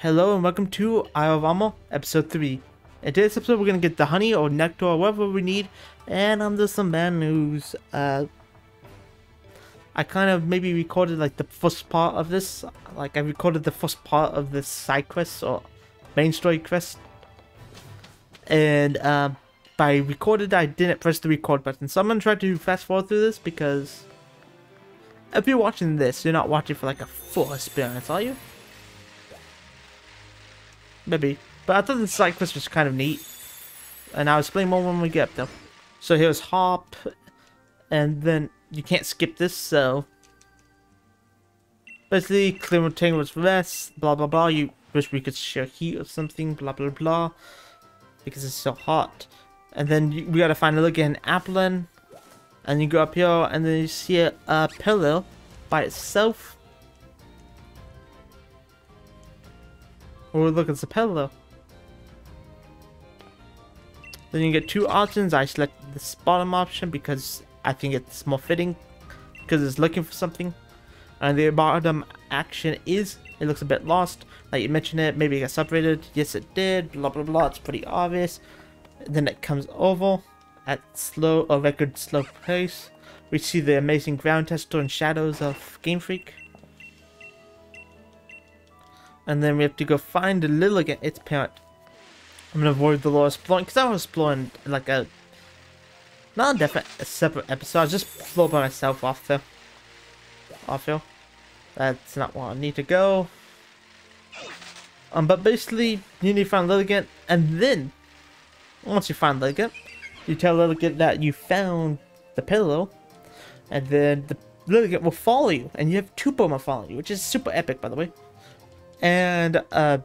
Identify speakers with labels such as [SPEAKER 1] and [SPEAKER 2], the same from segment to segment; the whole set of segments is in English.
[SPEAKER 1] Hello and welcome to Armor, episode 3. In today's episode we're gonna get the honey or nectar or whatever we need, and I'm just some bad news. Uh, I kind of maybe recorded like the first part of this, like I recorded the first part of this side quest or main story quest. And uh, by recorded I didn't press the record button, so I'm gonna try to fast forward through this because if you're watching this, you're not watching for like a full experience, are you? Maybe. But I thought the side quest was kind of neat. And I'll explain more when we get up there. So here's Hop. And then you can't skip this, so... Basically, clear Tangle's rest, blah blah blah. You wish we could share heat or something, blah blah blah. Because it's so hot. And then you, we gotta find a look at Applin. And you go up here, and then you see a, a Petilil by itself. Oh, look, it's a Petilil. Then you get two options. I select this bottom option because I think it's more fitting because it's looking for something. And the bottom action is, it looks a bit lost. Like you mentioned it, maybe it got separated. Yes, it did. Blah, blah, blah. It's pretty obvious. Then it comes over at slow, a record slow pace. We see the amazing ground tester and shadows of Game Freak. And then we have to go find the Lilligant, its parent. I'm gonna avoid the lore exploring, because I was exploring like a... Not a different, a separate episode, I just flow by myself off there. Off here. That's not where I need to go. Um, but basically, you need to find Lilligant, and then, once you find Lilligant, you tell Lilligant that you found the Petilil, and then the Lilligant will follow you, and you have two Pokemon following you, which is super epic, by the way. And, uh,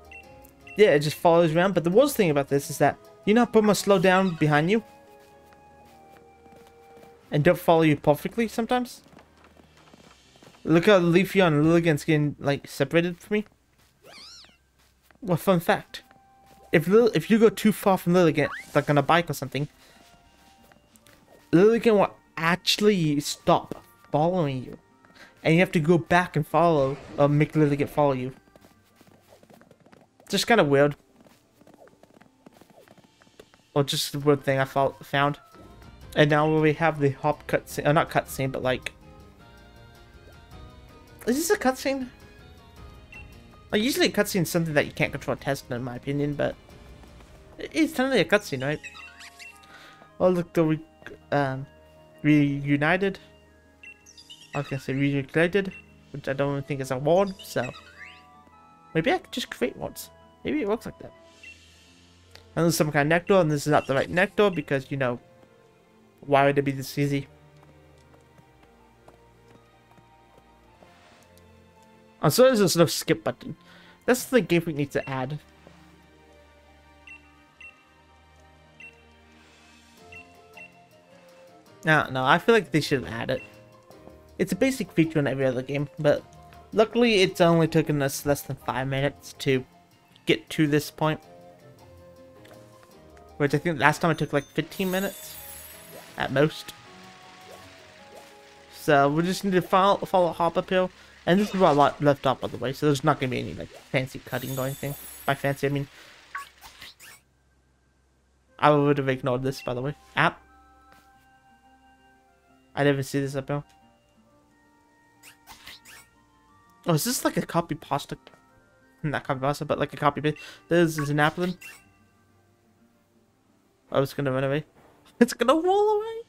[SPEAKER 1] yeah, it just follows around. But the worst thing about this is that you know Pokemon slow down behind you? And don't follow you perfectly sometimes? Look how Leafeon and Lilligant's getting, like, separated from me. Well, fun fact. If Lil if you go too far from Lilligant, like on a bike or something, Lilligant will actually stop following you. And you have to go back and follow, or make Lilligant follow you. Just kind of weird. Or just a weird thing I found. And now we have the hop cutscene, or uh, not cutscene, but like... Is this a cutscene? Well, usually a cutscene is something that you can't control test in my opinion, but... It's technically a cutscene, right? Oh look, the re um, reunited. I was gonna say reunited, which I don't think is a word, so... Maybe I could just create ones. Maybe it works like that. And there's some kind of nectar, and this is not the right nectar because, you know, why would it be this easy? I'm there's no skip button. That's the game we need to add. No, no, I feel like they should add it. It's a basic feature in every other game, but luckily it's only taken us less than 5 minutes to get to this point. Which I think last time it took like 15 minutes at most. So we just need to follow, follow Hop uphill. And this is where I left off by the way, so there's not going to be any like fancy cutting or anything. By fancy, I mean... I would have ignored this, by the way. App. I didn't even see this uphill. Oh, is this like a copy pasta not copy pasta, but like a copy. This is an Applin. Oh, it's gonna run away. It's gonna roll away.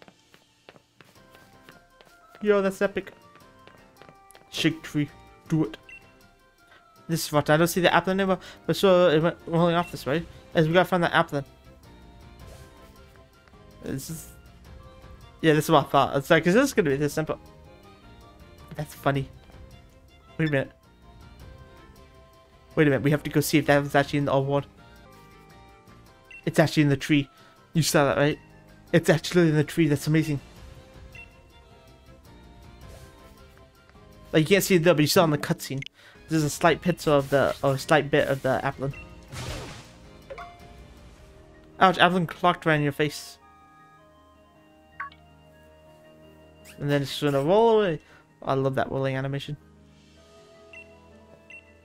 [SPEAKER 1] Yo, that's epic. Shake tree, do it. This is what I don't see the Applin anymore, but so it went rolling off this way. As we gotta find that Applin. This is. Yeah, this is what I thought. It's like, is this gonna be this simple? That's funny. Wait a minute. Wait a minute, we have to go see if that was actually in the old one. It's actually in the tree. You saw that, right? It's actually in the tree. That's amazing. Like, you can't see it there, but you saw in the cutscene. There's a slight picture of the, or a slight bit of the Applin. Ouch, Applin clocked right in your face. And then it's gonna roll away. I love that rolling animation.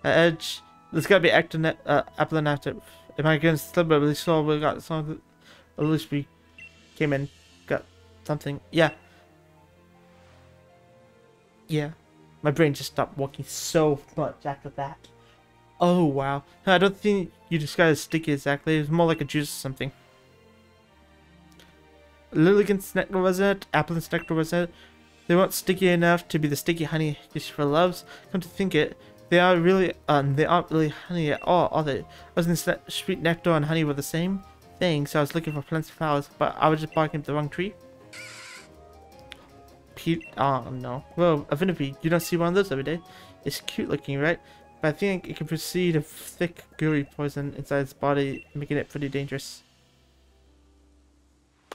[SPEAKER 1] Edge There's gotta be active net, uh, Apple. If I can slip really slow, we got some. At least we came in, got something. Yeah. Yeah. My brain just stopped working so much after that. Oh wow. I don't think you described as sticky exactly. It was more like a juice or something. Lilligant's nectar was it? Apple's nectar was it? They weren't sticky enough to be the sticky honey Lucifer loves. Come to think it, they are really um they aren't really honey at all, are they? I was in sweet nectar and honey were the same thing, so I was looking for plants and flowers, but I was just barking up the wrong tree. Pete oh no. Well, a Venipede, you don't see one of those every day. It's cute looking, right? But I think it can proceed a thick, gooey poison inside its body, making it pretty dangerous.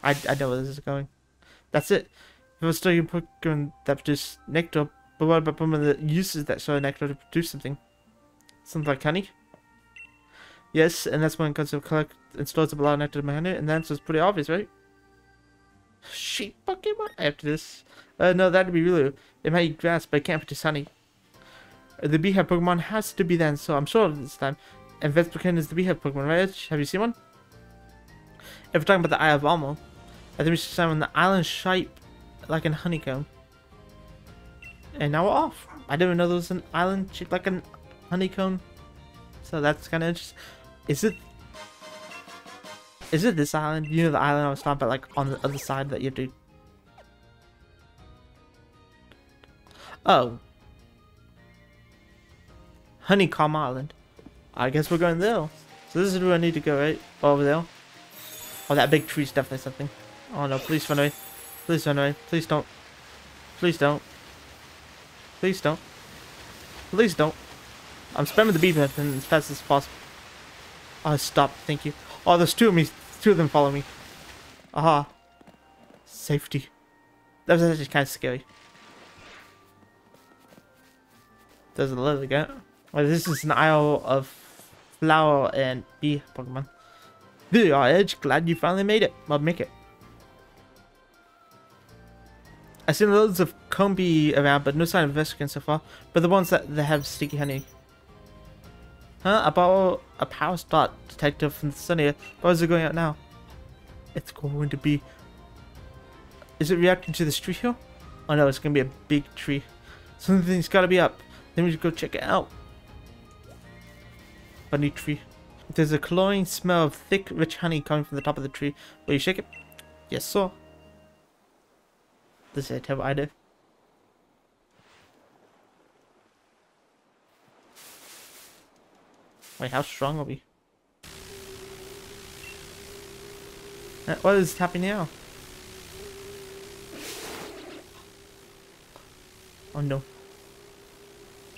[SPEAKER 1] I, I know where this is going. That's it. If I was studying Pokemon that produce nectar, but what about Pokemon that uses that of nectar to produce something? Something like honey? Yes, and that's when it comes to collect and stores a lot of nectar in my honey, and the answer's pretty obvious, right? Sheep Pokemon? After this. Uh, no, that'd be really. It might grass, but it can't produce honey. Uh, the Beehive Pokemon has to be then, so I'm sure this time. And Vespiquen is the Beehive Pokemon, right? Have you seen one? If we're talking about the Isle of Armor, I think we should summon the island shape like a honeycomb. And now we're off. I didn't know there was an island shaped like a honeycomb. So that's kind of interesting. Is it... Is it this island? You know the island I was talking about, like, on the other side that you have to... Oh. Honeycomb Island. I guess we're going there. So this is where I need to go, right? Over there. Oh, that big tree tree's definitely something. Oh no, please run away. Please run away. Please don't. Please don't. Please don't. Please don't. I'm spamming the beep button as fast as possible. Oh, stop. Thank you. Oh, there's two of me. Two of them follow me. Aha. Safety. That was actually kind of scary. There's a little guy. Well, this is an isle of flower and bee Pokemon. There you are, Edge. Glad you finally made it. Well, make it. I've seen loads of Combee around, but no sign of Vespiquen so far. But the ones that, that have sticky honey. Huh? About a power start detector from the sun here. Why is it going out now? It's going to be... Is it reacting to this tree here? Oh no, it's going to be a big tree. Something's got to be up. Let me just go check it out. Bunny tree. There's a cloying smell of thick, rich honey coming from the top of the tree. Will you shake it? Yes, sir. It have either? Wait, how strong are we? Uh, what is happening now? Oh no.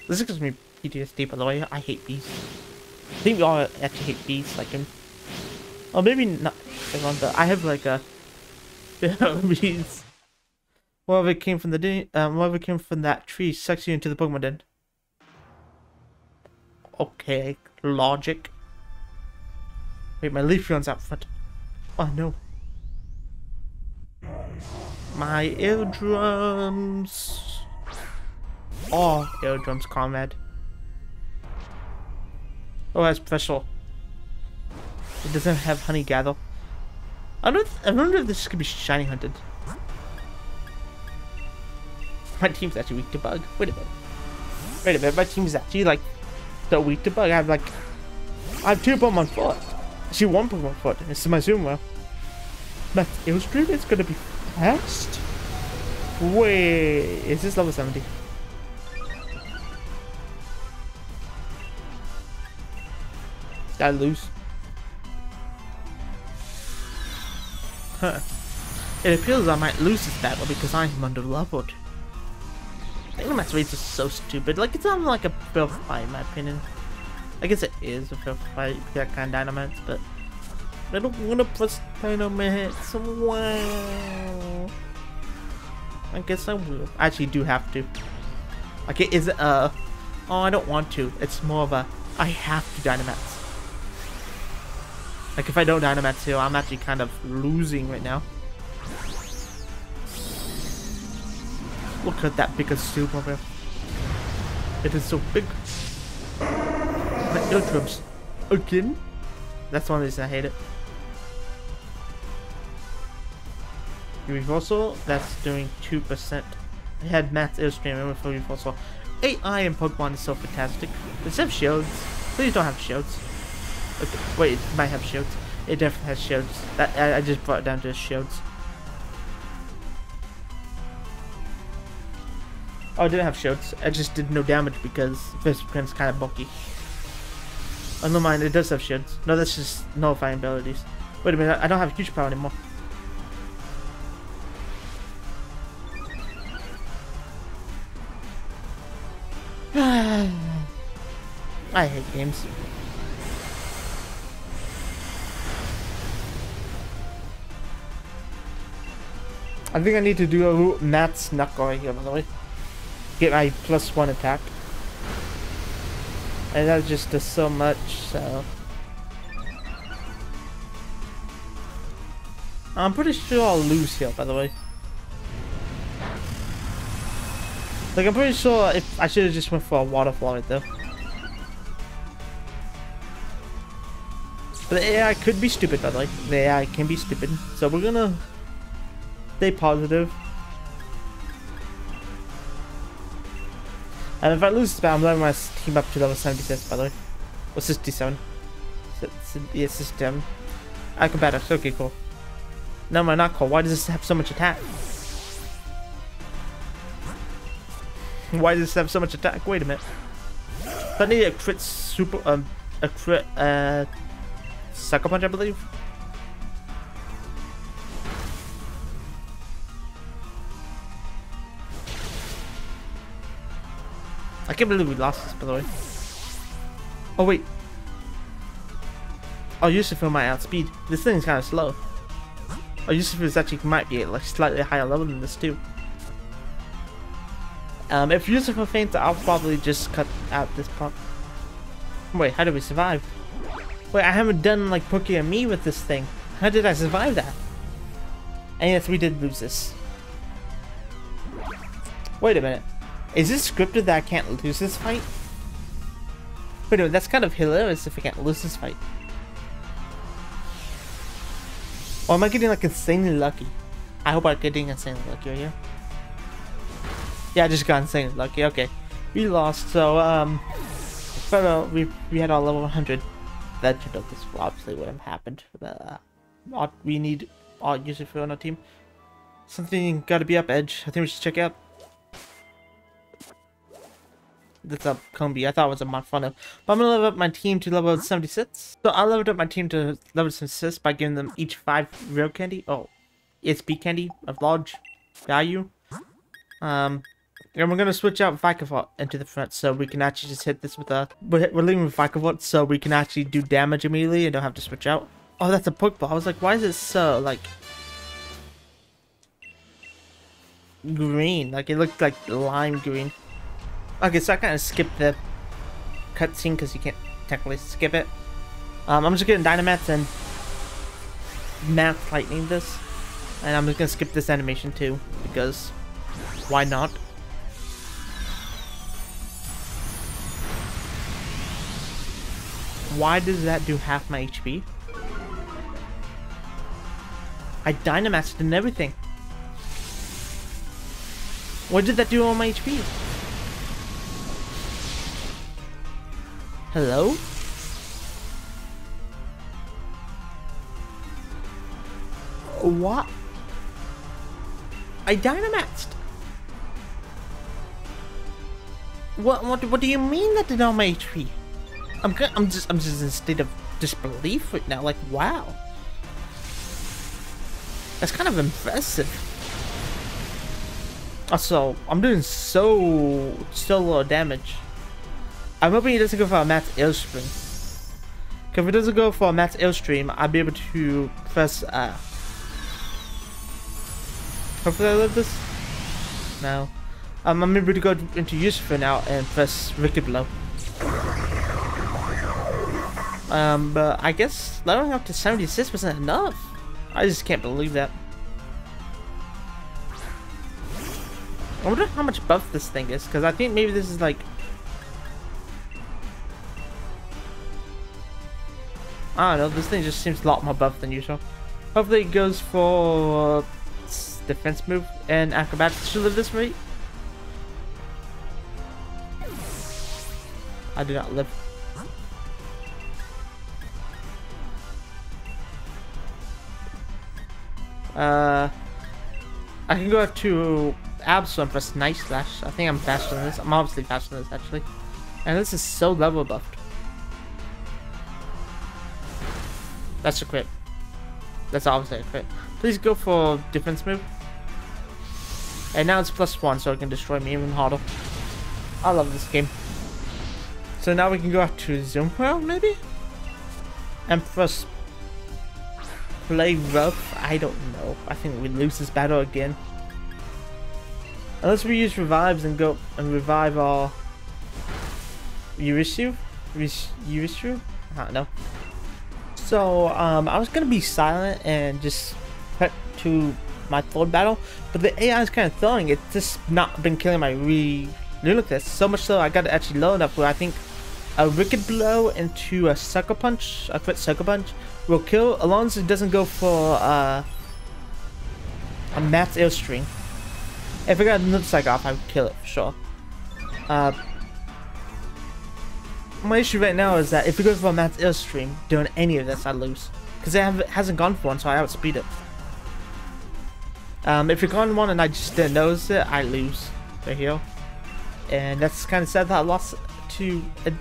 [SPEAKER 1] This gives me PTSD by the way, I hate bees. I think we all actually hate bees like him. Or maybe not everyone, but I have like a bees. Whatever came from the um, whatever came from that tree sucks you into the Pokemon den. Okay, logic. Wait, my Leafeon's out front. Oh no. My eardrums. Oh, eardrums, comrade. Oh, that's special. It doesn't have honey gather. I don't. I wonder if this could be shiny hunted. My team's actually weak to bug. Wait a minute. Wait a minute. My team's actually like so weak to bug. I have like I have two Pokemon foot. Actually, one Pokemon foot. It's my Zoom But it was true. It's gonna be fast. Wait, is this level 70? Did I lose? Huh. It appears I might lose this battle because I am under Dynamax rates is so stupid. Like, it's not like a fair fight, in my opinion. I guess it is a fair fight, that kind of Dynamax, but I don't want to press Dynamax. Wow. I guess I will. I actually do have to. Like, it is, uh, oh, I don't want to. It's more of a, I have to Dynamax. Like, if I don't Dynamax here, I'm actually kind of losing right now. Look at that big steel mobile. It is so big. my eardrums. Again? That's one reason I hate it. Reversal, that's doing 2%. I had Max Airstream and for Reversal. AI in Pokemon is so fantastic. Does it have shields? Please don't have shields. Okay, wait, it might have shields. It definitely has shields. That I, I just brought it down to shields. Oh, I didn't have shields. I just did no damage because Vespiquen's kind of bulky. Oh, no mind, it does have shields. No, that's just nullifying abilities. Wait a minute, I don't have huge power anymore. I hate games. I think I need to do a Max Knuckle right here, by the way. Get my plus one attack. And that just does so much, so... I'm pretty sure I'll lose here, by the way. Like, I'm pretty sure if I should have just went for a waterfall right there. But the AI could be stupid, by the way. The AI can be stupid. So we're gonna stay positive. And if I lose this battle, I'm leveling my team up to level 76, by the way. Or 67. Yeah, 67. Acrobatics, okay, cool. No, my not cool. Why does this have so much attack? Why does this have so much attack? Wait a minute. I need a crit super, um, a crit, uh, sucker punch, I believe. Can't believe we lost this, by the way. Oh, wait. Oh, Urshifu might outspeed. This thing's kind of slow. Oh, Urshifu is actually might be at like slightly higher level than this too. Um, if Urshifu faints, I'll probably just cut out this part. Wait, how did we survive? Wait, I haven't done like Pokey and me with this thing. How did I survive that? And yes, we did lose this. Wait a minute. Is this scripted that I can't lose this fight? Wait a minute, that's kind of hilarious if I can't lose this fight. Or am I getting like insanely lucky? I hope I'm getting insanely lucky right here. Yeah, I just got insanely lucky. Okay. We lost, so, um... But, uh, we, we had our level 100. That should have this obviously have happened. Uh, we need our Urshifu on our team. Something gotta be up, Edge. I think we should check out. That's a Combee. I thought it was a Monferno. But I'm gonna level up my team to level 76. So I leveled up my team to level 76 by giving them each 5 Rare Candy. Oh, it's ESP candy of large value. Um, and we're gonna switch out Vikavolt into the front so we can actually just hit this with a... We're, we're leaving with Vikavolt so we can actually do damage immediately and don't have to switch out. Oh, that's a Pokeball. I was like, why is it so, like... Green. Like, it looked like lime green. Okay, so I kind of skipped the cutscene because you can't technically skip it. Um, I'm just getting Dynamax and Max Lightning this. And I'm just to skip this animation too, because why not? Why does that do half my HP? I Dynamaxed and everything. What did that do on my HP? Hello? What? I Dynamaxed. What, what, what do you mean that did all my HP? I'm, I'm just, I'm just in a state of disbelief right now. Like, wow. That's kind of impressive. Also, I'm doing so, so low damage. I'm hoping he doesn't go for a Airstream. Because if it doesn't go for a Max Airstream, I'll be able to press uh Hopefully I live this? No. Um, I'm able to go into Urshifu now and press Wicked Blow. Um, but I guess leveling up to 76 wasn't enough. I just can't believe that. I wonder how much buff this thing is, because I think maybe this is like I don't know, this thing just seems a lot more buff than usual. Hopefully it goes for defense move and acrobatics should live this rate. I do not live. Uh, I can go to Absol press Night Slash. I think I'm faster than this. I'm obviously faster than this, actually. And this is so level buffed. That's a crit. That's obviously a crit. Please go for defense move. And now it's plus one, so it can destroy me even harder. I love this game. So now we can go out to Zoom maybe? And press play rough? I don't know. I think we lose this battle again. Unless we use revives and go and revive our Urishu? Urishu? I don't know. So, um, I was gonna be silent and just cut to my third battle, but the AI is kind of throwing. It's just not been killing my re Lunathus. So much so I got it actually low enough where I think a Wicked Blow into a Sucker Punch, a crit Sucker Punch, will kill as long as it doesn't go for uh, a Max Airstream. If I got another Psych off, I would kill it for sure. Uh, my issue right now is that if it goes for a Max Airstream, doing any of this, I lose. Because it hasn't gone for one, so I outspeed it. Um, if you're gone one and I just didn't notice it, I lose the heal. And that's kind of sad that I lost to an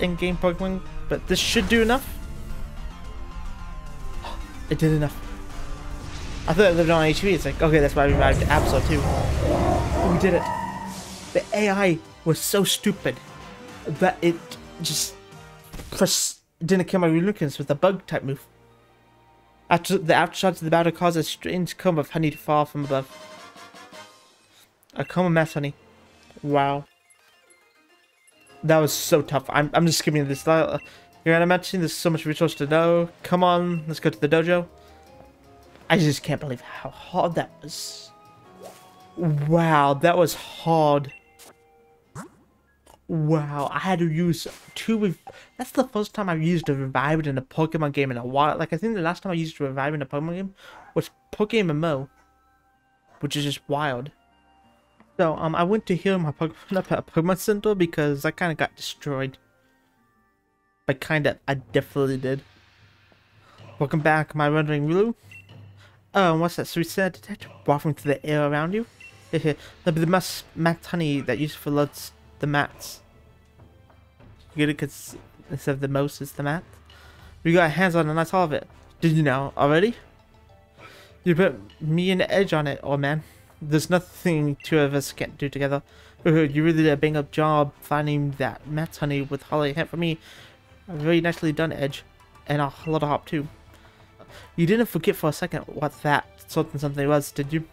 [SPEAKER 1] in-game Pokemon, but this should do enough. It did enough. I thought it lived on HP. It's like, okay, that's why we revived Absol too. We did it. The AI was so stupid that it just press didn't kill my Relucance with a bug type move. After the aftershots of the battle caused a strange comb of honey to fall from above. A comb of mass honey. Wow. That was so tough. I'm, I'm just skipping this. Uh, You're gonna mention there's so much resource to know. Come on, let's go to the dojo. I just can't believe how hard that was. Wow, that was hard. Wow, I had to use two. That's the first time I've used a revive in a Pokemon game in a while. Like I think the last time I used a revive in a Pokemon game was Pokemon Mo, which is just wild. So um, I went to heal my Pokemon up at Pokemon Center because I kind of got destroyed. But kind of, I definitely did. Welcome back, my wandering Rulu. Oh, what's that scent detector wafting through the air around you? The mass mat honey that used for lots the mats. You get it because instead of the most, it's the mat. We got hands on and that's all of it. Did you know already? You put me and Edge on it, oh man. There's nothing two of us can't do together. Uh, you really did a bang up job finding that mat's honey with Holly Hint for me. Very nicely done, Edge. And a lot of hop too. You didn't forget for a second what that something something was, did you?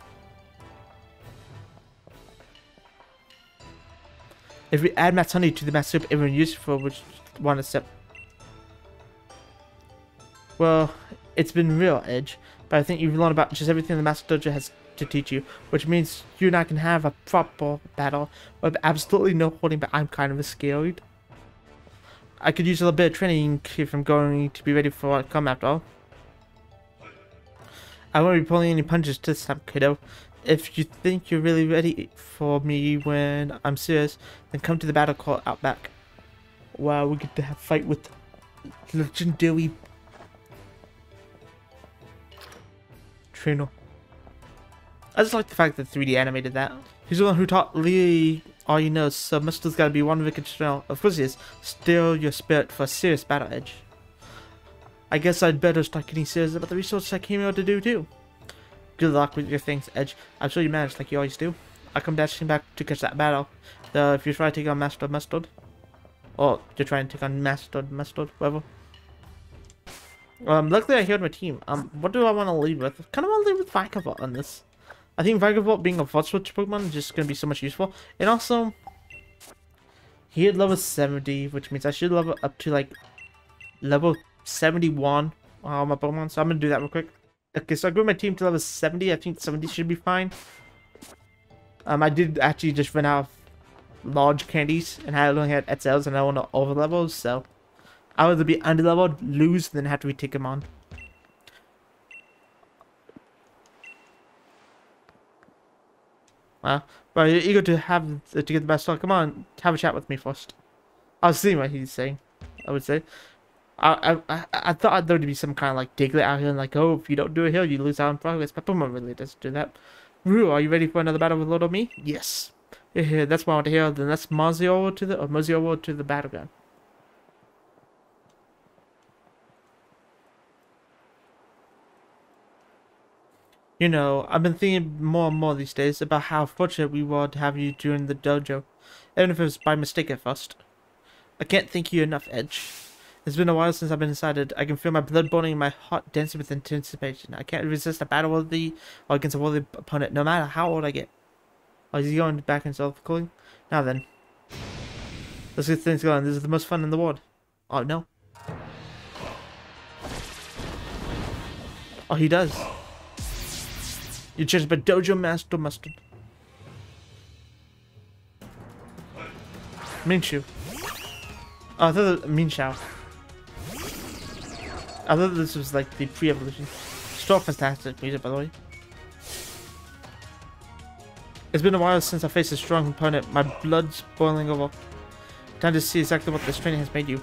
[SPEAKER 1] If we add Max Honey to the Max Soup, everyone used for which one step. Well, it's been real, Edge, but I think you've learned about just everything the Master Dojo has to teach you, which means you and I can have a proper battle with absolutely no holding back. I'm kind of scared. I could use a little bit of training if I'm going to be ready for what come after all. I won't be pulling any punches this time, kiddo. If you think you're really ready for me when I'm serious, then come to the battle call out back. Wow, we get to have fight with legendary trainer. I just like the fact that 3D animated that. He's the one who taught Lee all you know, so Mister's gotta be one wicked strong. Of course he is. Still your spirit for a serious battle edge. I guess I'd better start getting serious about the research I came out to do too. Good luck with your things, Edge. I'm sure you managed like you always do. I'll come dashing back to catch that battle. Though if you try to take on Master Mustard. Or you're trying to take on Master Mustard, whatever. Um, luckily I healed my team. Um, what do I want to lead with? kind of want to lead with Vikavolt on this. I think Vikavolt being a Volt Switch Pokemon is just going to be so much useful. And also, he had level 70, which means I should level up to like level 71 on my Pokemon. So I'm going to do that real quick. Okay, so I grew my team to level 70. I think 70 should be fine. Um, I did actually just run out of large candies, and I only had Etzels, and I want to over levels, so I'd rather be underleveled, lose, then have to retake him on. Well, but you're eager to have to get the best start. Come on, have a chat with me first. I'll see what he's saying. I would say. I I I thought there would be some kind of like Diglett out here, and like oh, if you don't do it here, you lose out in progress. But Pokemon really doesn't do that. Rue, are you ready for another battle with Lord Me? Yes. Yeah, that's what I want to hear. Then let's over to the or over to the battleground. You know, I've been thinking more and more these days about how fortunate we were to have you join the dojo, even if it was by mistake at first. I can't thank you enough, Edge. It's been a while since I've been inside I can feel my blood boiling and my heart dancing with anticipation. I can't resist a battle with thee or against a worthy opponent, no matter how old I get. Oh, is he going back and self-cooling? Now then. Let's get things going. This is the most fun in the world. Oh, no. Oh, he does. You just by Dojo Master Mustard. Minshu. Oh, I thought Mienshao. I thought this was like the pre-evolution. Still fantastic music, by the way. It's been a while since I faced a strong opponent. My blood's boiling over. Time to see exactly what this training has made you.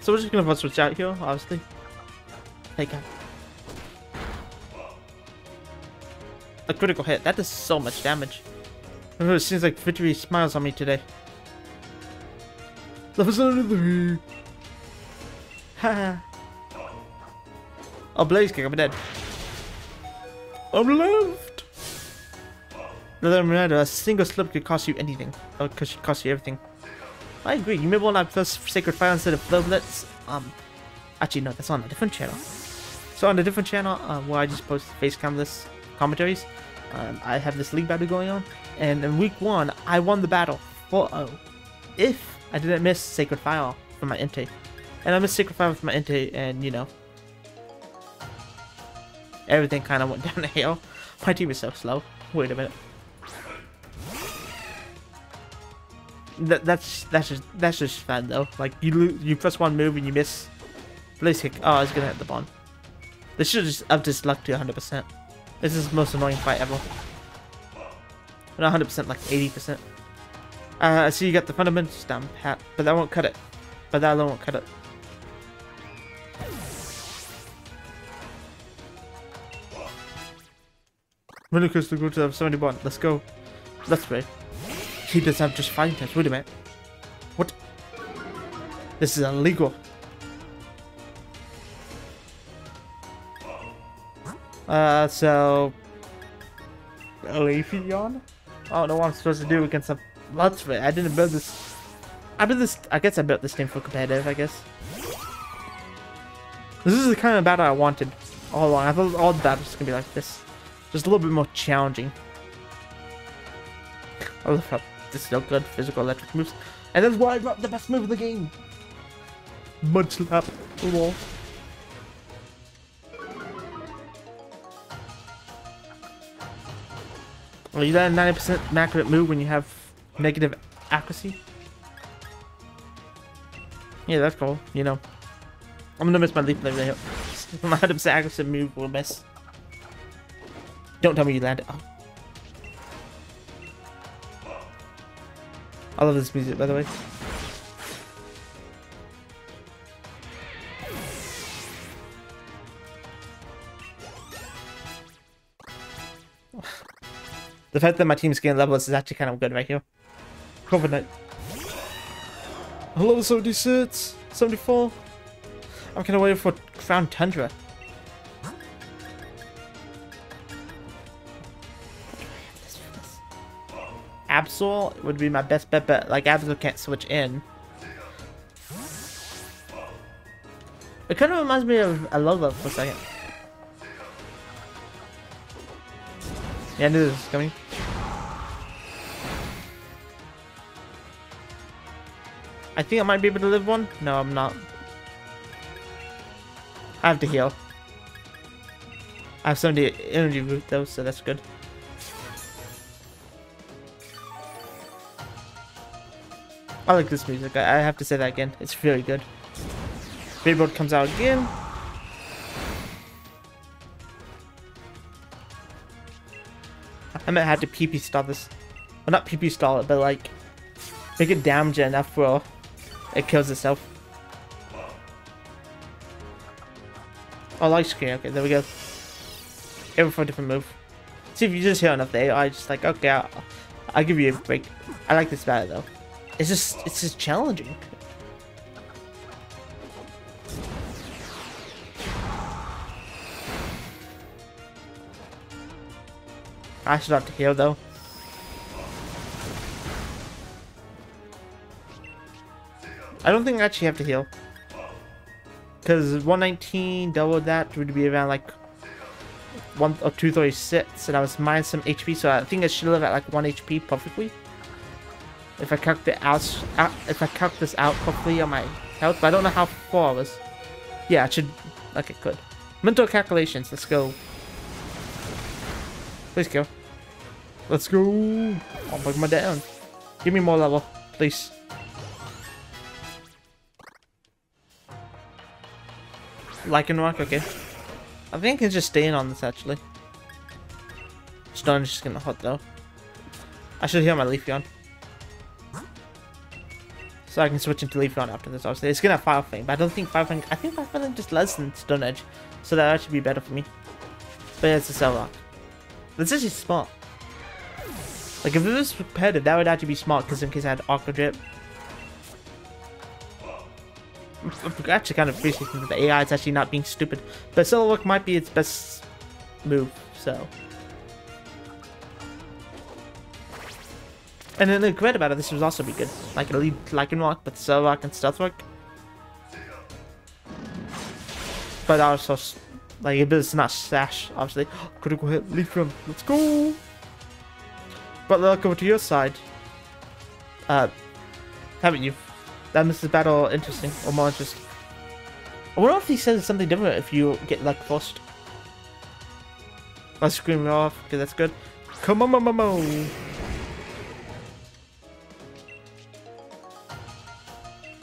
[SPEAKER 1] So we're just gonna switch out here, obviously. Hey, God. A critical hit. That does so much damage. It seems like victory smiles on me today. Level 73. Ha. oh, Blaze Kick. I'm dead. I'm left. Another reminder, a single slip could cost you anything. Or could cost you everything. I agree. You may want to first Sacred Fire instead of Flare Blitz. Um, actually, no, that's on a different channel. So on a different channel, uh, where I just post face camless commentaries, um, I have this league battle going on, and in week one, I won the battle 4-0. If I didn't miss Sacred Fire from my Entei. And I missed Sacred Fire from my Entei, and you know, everything kind of went down the hill. My team is so slow. Wait a minute. That, that's that's just that's just fun though. Like you you press one move and you miss. Please kick. Oh, I was gonna hit the bond. This should just up this luck to 100%. This is the most annoying fight ever. Not 100%, like 80%. Uh, I see you got the fundamentals down pat, but that won't cut it. But that alone won't cut it. Close to level 71. Let's go. Let's play. He does have just fighting types. Wait a minute. What? This is illegal. Uh, so... Leafeon? I don't know what I'm supposed to do against a Lutzfit. I didn't build this... I built this... I guess I built this game for competitive, I guess. This is the kind of battle I wanted all along. I thought all the battles gonna be like this. Just a little bit more challenging. I love how this is so good. Physical electric moves. And that's why I got the best move of the game. Mud slap. Lol. Well, you got a 90% accurate move when you have negative accuracy. Yeah, that's cool. You know, I'm gonna miss my leaf blade right My 100% accuracy move will miss. Don't tell me you landed. Oh. I love this music, by the way. The fact that my team's getting levels is actually kind of good right here. Corviknight. Hello, 76, 74. I'm kind of waiting for Crown Tundra. Absol would be my best bet, but like Absol can't switch in. It kind of reminds me of Alola for a second. Yeah, I knew this was coming. I think I might be able to live one. No, I'm not. I have to heal. I have 70 energy root though, so that's good. I like this music. I, have to say that again. It's very good. Beyblade comes out again. I might have to PP stall this. Well, not PP stall it, but like make it damage enough where it kills itself. Oh, light screen. Okay, there we go. Every for a different move. See if you just hear enough there, I just like okay, I'll, I'll give you a break. I like this battle though. It's just it's just challenging. I should have to heal though. I don't think I actually have to heal. Because 119 double that would be around like 1 uh, or 236 and I was minus some HP so I think I should live at like 1 HP perfectly. If I calc the out, if I calc this out properly on my health, but I don't know how far I was. Yeah, I should okay good. Mental calculations, let's go. Please go. Let's go. I'll bring my down. Give me more level, please. Lycanroc, okay. I think can just staying on this actually. Stone's just gonna hot though. I should heal my Leafeon. So I can switch into Leafeon after this, obviously. It's gonna have Fire Flame, but I don't think Fire Flame... I think Fire Flame just less than Stone Edge. So that actually be better for me. But yeah, it's Accelerock. That's actually smart. Like, if it was competitive, that would actually be smart, because in case I had Aqua Drip. I'm actually kind of appreciating that the AI is actually not being stupid. But Accelerock might be its best move, so... And then the great about it, this would also be good. Like a lead Lycanroc, but Accelerock and Stealth Rock. But also, like, it's not Sash, obviously. Critical hit, Leaf Run, let's go! But look over to your side. Uh, haven't you? That makes the battle interesting, or more interesting. I wonder if he says something different if you get like first. Let's scream it off. Okay, that's good. Come on, Momo.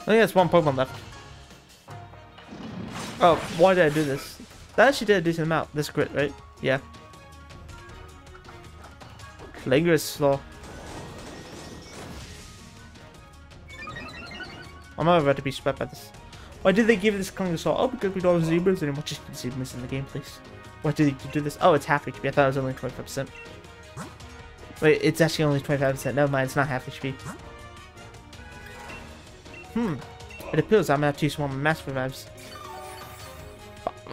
[SPEAKER 1] I think that's one Pokemon left. Oh, why did I do this? That actually did a decent amount. This crit, right? Yeah. Linger is I'm about to be swept by this. Why did they give this Klinger Saw? Oh, because we don't have zebras anymore. Just put zebras in the game, please. Why did they do this? Oh, it's half HP. I thought it was only 25%. Wait, it's actually only 25%. Never mind, it's not half HP. Hmm. It appears I'm gonna have to use one of my Master Revives.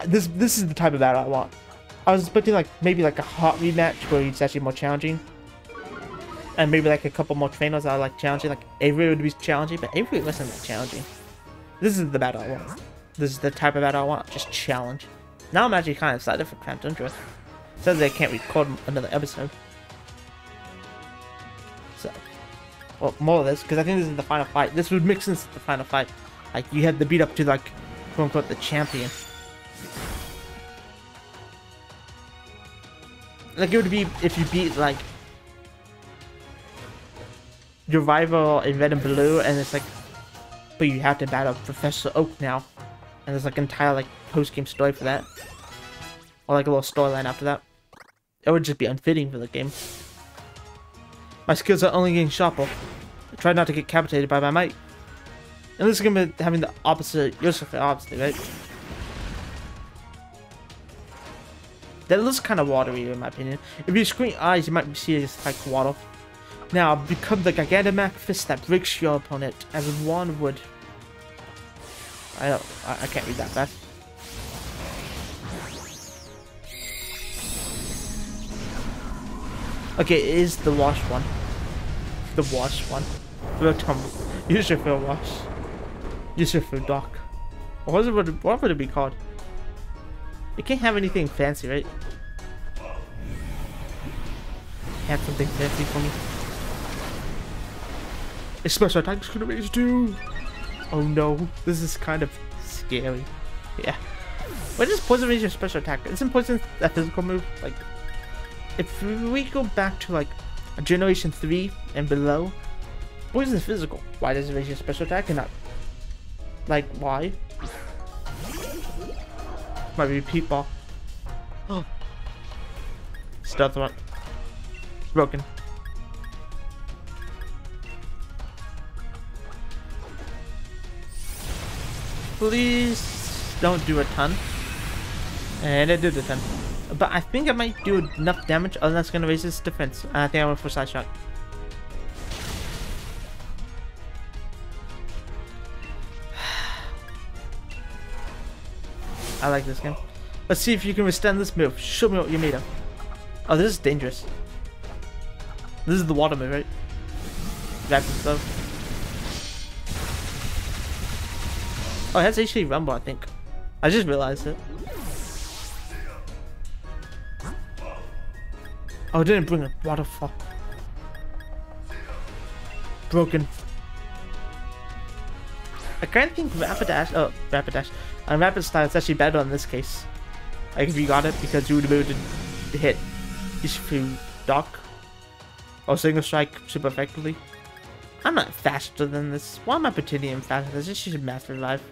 [SPEAKER 1] This this is the type of battle I want. I was expecting like maybe like a hot rematch where it's actually more challenging. And maybe like a couple more trainers are like challenging. Like Avery would be challenging, but Avery wasn't that challenging. This is the battle I want. This is the type of battle I want. Just challenge. Now I'm actually kind of excited for Crown Tundra. Says they can't record another episode. So, well, more of this, because I think this is the final fight. This would make sense the final fight. Like, you had the beat up to, like, quote unquote, the champion. Like, it would be if you beat, like, your rival in red and blue, and it's like, but you have to battle Professor Oak now. And there's like an entire, like, post-game story for that. Or like a little storyline after that. It would just be unfitting for the game. My skills are only getting sharper. I try not to get capitated by my might. And this is gonna be having the opposite Yosuke, obviously, right? That looks kind of watery in my opinion. If you squint eyes, you might see it as like water. Now, become the Gigantamax fist that breaks your opponent, as one would. I don't. I, I can't read that fast. Okay, it is the wash one. The wash one. Use your fill wash. Use your fill dock. What was it? What would it be called? It can't have anything fancy, right? Have something fancy for me. His special attack is gonna raise too. Oh no, this is kind of scary. Yeah. What is poison raise your special attack? Isn't poison a physical move? Like, if we go back to like generation three and below, Poison is physical. Why does it raise your special attack and not... Like, why? Might be Peat Ball. Stealth one. Broken. Please don't do a ton. And it did a ton. But I think I might do enough damage, other that's gonna raise his defense. I think I went for side shot. I like this game. Let's see if you can withstand this move. Show me what you're made of. Oh, this is dangerous. This is the water move, right? Rapid stuff. Oh, that's actually Rumble, I think. I just realized it. Oh, it didn't bring a waterfall. Broken. I kind of think rapid Rapidash, oh, rapid Rapidash, and uh, Rapid Style is actually better in this case. Like if you got it because you would be able to hit Urshifu Dock or Single Strike super effectively. I'm not faster than this. Why am I pretending I'm faster? This is just Max Revive.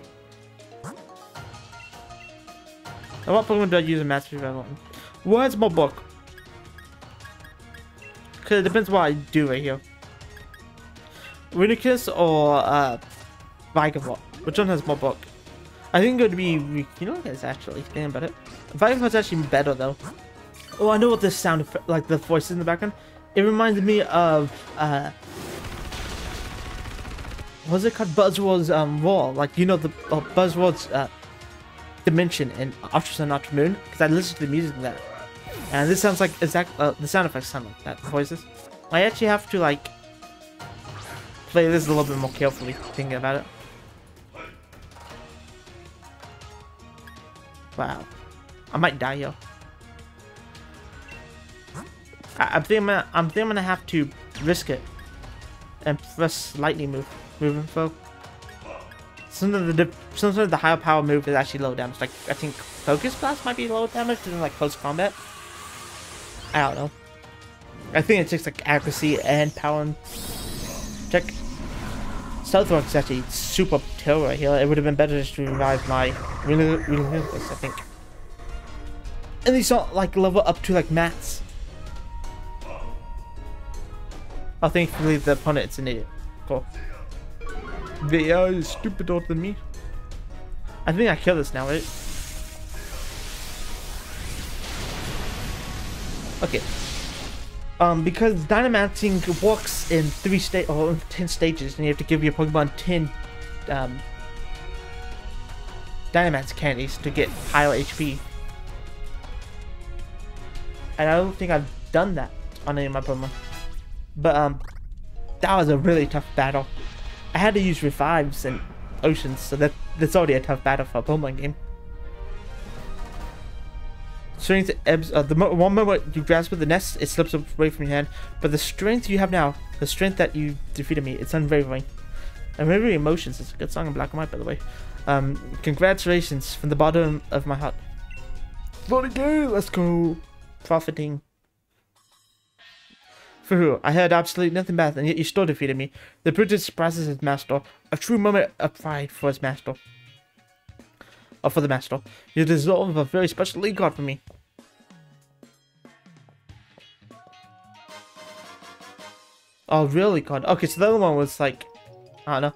[SPEAKER 1] And what Pokemon do I use a Max Revive on? Where's my book? Because it depends what I do right here. Runerigus or uh, Vagabond? Which one has more book? I think it would be, you know, it's actually thinking about it. Vagabond's actually better though. Oh, I know what this sound, like the voices in the background. It reminds me of, uh, what was it called? Buzzwole's um, Wall. Like, you know, the uh, Buzzwole's uh, Dimension in Ultra Sun Ultra Moon. Because I listened to the music there. And this sounds like exact, uh, the sound effects sound like that, voices. I actually have to, like, play this a little bit more carefully, thinking about it. Wow. I might die, yo. I, I think I'm gonna, I'm think I'm gonna have to risk it and press lightning move, move info. Sometimes the the higher power move is actually low damage. Like I think focus blast might be low damage in like close combat. I don't know. I think it takes like accuracy and power and check. Stealth Rock is actually super terrible right here. It would have been better just to revive my really really I think. And these not like level up to like mats. I Oh, thankfully the opponent's an idiot. Cool. The AI is stupider than me. I think I kill this now, right? Okay. Um, because Dynamaxing works in three state or ten stages, and you have to give your Pokemon ten um, Dynamax candies to get higher HP. And I don't think I've done that on any of my Pokemon. But um, that was a really tough battle. I had to use revives and oceans, so that that's already a tough battle for a Pokemon game. Strength ebbs. Uh, the mo one moment you grasp with the nest, it slips away from your hand. But the strength you have now, the strength that you defeated me, it's unwavering. Unwavering emotions. It's a good song in black and white, by the way. Um, congratulations from the bottom of my heart. Bloody go! Let's go. Profiting. For who? I heard absolutely nothing bad, and yet you still defeated me. The prince surprises his master. A true moment of pride for his master. Or for the master. You deserve a very special league card for me. Oh, really, God? Okay, so the other one was like... I don't know.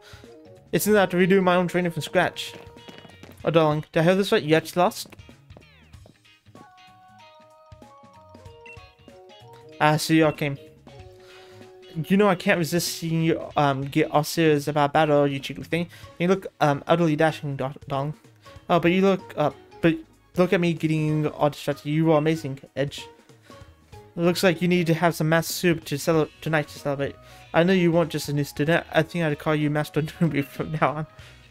[SPEAKER 1] It's in that to redo my own training from scratch. Oh, darling, did I hear this right? You actually lost? Ah, so you all came you know I can't resist seeing you um get all serious about battle, you cheeky thing. You look um utterly dashing, Dong. Oh, but you look uh, but look at me getting all distracted. You are amazing, Edge. Looks like you need to have some Max Soup to celebrate tonight to celebrate. I know you weren't just a new student. I think I'd call you Master Newbie from now on.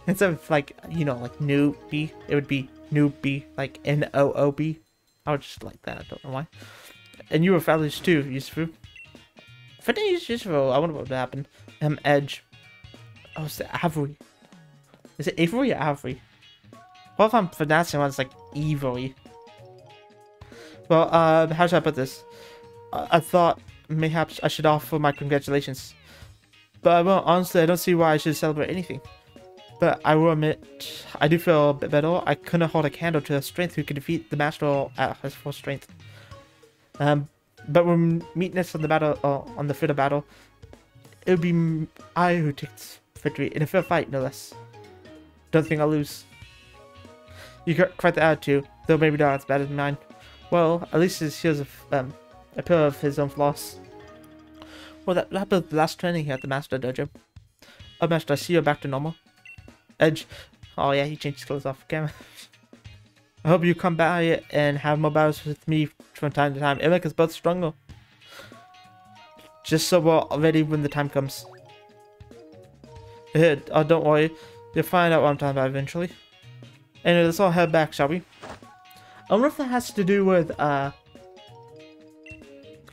[SPEAKER 1] Instead of like you know like newbie, it would be newbie like N O O B. I would just like that. I don't know why. And you were fabulous too, Urshifu. I didn't use I wonder what would happen. Um, Edge. Oh, it's the Avery. Is it Avery or Avery? What if I'm pronouncing one? It's like Avery. Well, uh, how should I put this? I thought mayhaps I should offer my congratulations. But I will, honestly, I don't see why I should celebrate anything. But I will admit, I do feel a bit better. I couldn't hold a candle to a strength who could defeat the master at his full strength. Um, but when meet next on the battle, uh, on the field of battle, it would be I who takes victory in a fair fight, no less. Don't think I'll lose. You got quite the attitude, though maybe not as bad as mine. Well, at least his heals um, a pair of his own flaws. Well, that happened the last training here at the Master Dojo. Oh, Master, I see you're back to normal. Edge. Oh, yeah, he changed his clothes off camera. I hope you come by and have more battles with me from time to time. It makes us both stronger. Just so we're ready when the time comes. oh, don't worry. You'll find out what I'm talking about eventually. Anyway, let's all head back, shall we? I wonder if that has to do with, uh...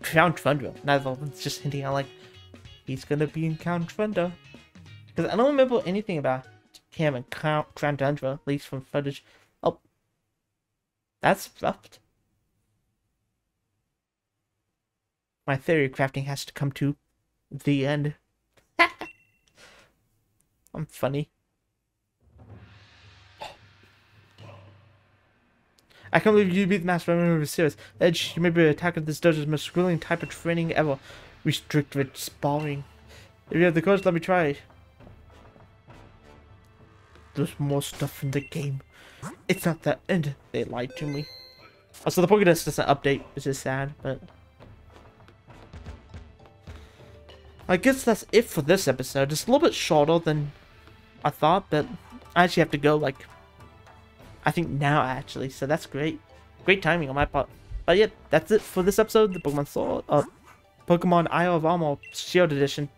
[SPEAKER 1] Crown Tundra. Now it's just hinting at, like, he's gonna be in Crown Tundra. Because I don't remember anything about him and Crown Tundra, at least from footage. That's rough. My theory crafting has to come to the end. I'm funny. I can't believe you beat the master of serious. Edge, you may be attacking this dojo's most grueling type of training ever. Restricted sparring. If you have the courage, let me try. There's more stuff in the game. It's not the end. They lied to me. Also, the Pokédex doesn't update, which is sad, but... I guess that's it for this episode. It's a little bit shorter than I thought, but I actually have to go, like, I think now, actually, so that's great. Great timing on my part. But yeah, that's it for this episode, the Pokemon Sword, uh, Pokemon Isle of Armor Shield Edition.